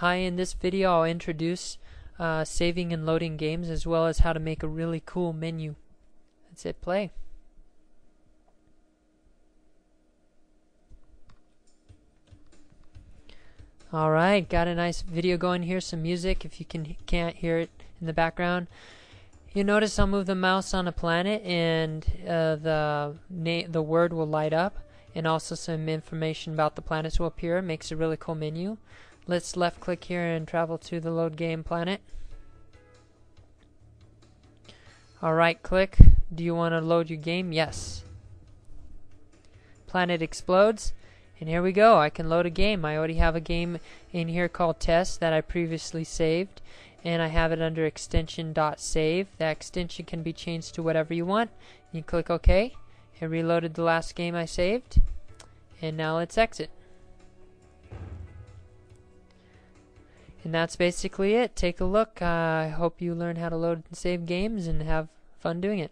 Hi, in this video I'll introduce uh, saving and loading games as well as how to make a really cool menu. That's it, play. Alright, got a nice video going here, some music if you can can't hear it in the background. You notice I'll move the mouse on a planet and uh, the the word will light up and also some information about the planets will appear. Makes a really cool menu. Let's left click here and travel to the load game planet. I'll right click. Do you want to load your game? Yes. Planet explodes. And here we go. I can load a game. I already have a game in here called test that I previously saved. And I have it under extension.save. That extension can be changed to whatever you want. You click OK. It reloaded the last game I saved. And now let's exit. And that's basically it. Take a look. I hope you learn how to load and save games and have fun doing it.